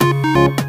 Música